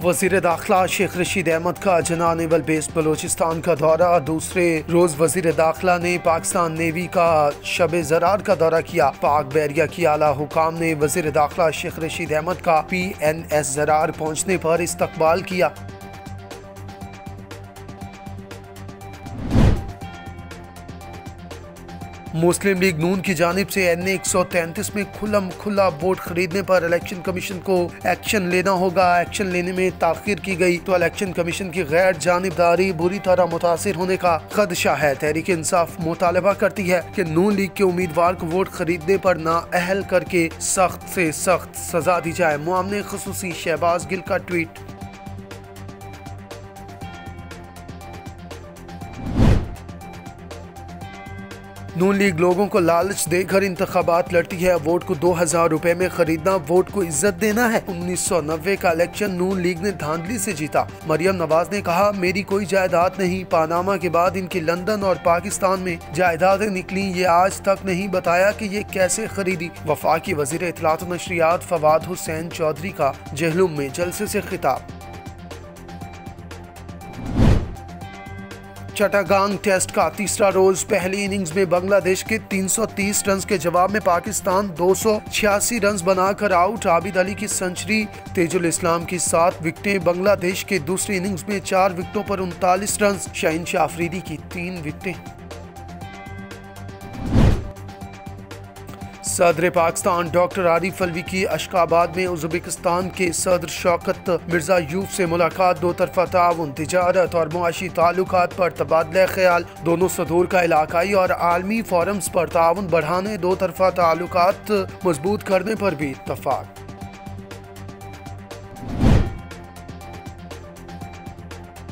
वज़ीर दाखिला शेख रशीद अहमद का जना नेवल बेस बलोचिस्तान का दौरा। दूसरे रोज वज़ीर दाखिला ने पाकिस्तान नेवी का शब जरार का दौरा किया। पाक बैरिया की आला हुकाम ने वज़ीर दाखिला शेख रशीद अहमद का पी एन एस जरार पहुँचने पर इस्तकबाल किया। मुस्लिम लीग नून की जानब से एन एक सौ तैंतीस में खुलम खुला वोट खरीदने पर इलेक्शन कमीशन को एक्शन लेना होगा। एक्शन लेने में ताखिर की गई तो इलेक्शन कमीशन की गैर जानबदारी बुरी तरह मुतासर होने का खदशा है। तहरीक इंसाफ मुतालबा करती है की नून लीग के उम्मीदवार को वोट खरीदने पर ना अहल करके सख्त ऐसी सख्त सजा दी जाए। मामले खसूसी शहबाज गिल का ट्वीट। नून लीग लोगों को लालच देकर इंतबात लड़ती है। वोट को दो हज़ार रूपए में खरीदना, वोट को इज़्ज़त देना है। उन्नीस सौ नब्बे का इलेक्शन नून लीग ने धांधली से जीता। मरियम नवाज़ ने कहा, मेरी कोई जायदाद नहीं। पानामा के बाद इनकी लंदन और पाकिस्तान में जायदादें निकली। ये आज तक नहीं बताया की ये कैसे खरीदी। वफाकी वज़ीर इतलात नशरियात फवाद हुसैन चौधरी का जहलुम में जलसे ऐसी खिताब। चटागांग टेस्ट का तीसरा रोज पहली इनिंग्स में बांग्लादेश के 330 रन के जवाब में पाकिस्तान दो रन बनाकर आउट। आबिद अली की सेंचुरी, तेजुल इस्लाम की सात विकटें, बांग्लादेश के दूसरी इनिंग्स में चार विकटों पर उनतालीस रन शाहिन शाह की तीन विकेटें। सदर पाकिस्तान डॉक्टर आरिफ अलवी की अशकाबाद में उज्बेकिस्तान के सदर शौकत मिर्ज़ा यूफ से मुलाकात। दो तरफा ताउन, तजारत और मुआशी ताल्लुक पर तबादला ख्याल। दोनों सदूर का इलाकई और आलमी फोरम्स पर ताउन बढ़ाने, दो तरफा ताल्लुक मज़बूत करने पर भी इतफाक़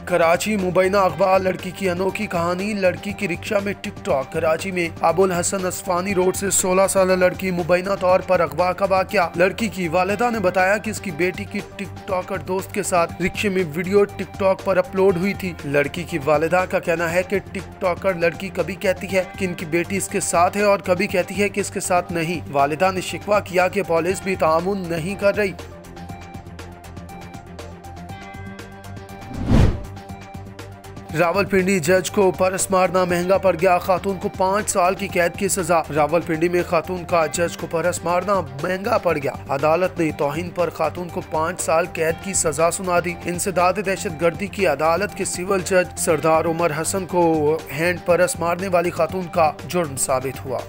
कराची मुबैना अखबार, लड़की की अनोखी कहानी, लड़की की रिक्शा में टिकटॉक। कराची में अबुल हसन असफानी रोड से 16 साल लड़की मुबैना तौर पर अखबार का वाक्य। लड़की की वालदा ने बताया कि इसकी बेटी की टिकटॉकर दोस्त के साथ रिक्शे में वीडियो टिकटॉक पर अपलोड हुई थी। लड़की की वालदा का कहना है कि टिकटॉकर लड़की कभी कहती है कि इनकी बेटी इसके साथ है और कभी कहती है की इसके साथ नहीं। वालदा ने शिकवा किया कि पुलिस भी तामुन नहीं कर रही। रावलपिंडी जज को परस मारना महँगा पड़ गया। खातून को पाँच साल की कैद की सजा। रावलपिंडी में खातून का जज को परस मारना महँगा पड़ गया। अदालत ने तोहिन पर खातून को पाँच साल कैद की सजा सुना दी। इंसदाद दहशत गर्दी की अदालत के सिविल जज सरदार उमर हसन को हैंड परस मारने वाली खातून का जुर्म साबित हुआ।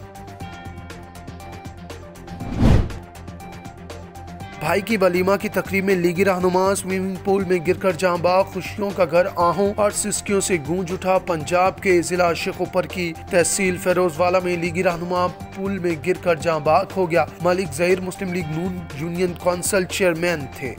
भाई की वलीमा की तकरीब में लीगी रहनुमा स्विमिंग पूल में गिरकर बाग खुशियों का घर, आहों और सिस्कियों से गूंज उठा पंजाब के जिला शेखोपर की तहसील फेरोजवाला में लीगी रहनुमा पूल में गिरकर बाग हो गया। Malik Zaheer Muslim League Noon union council chairman थे।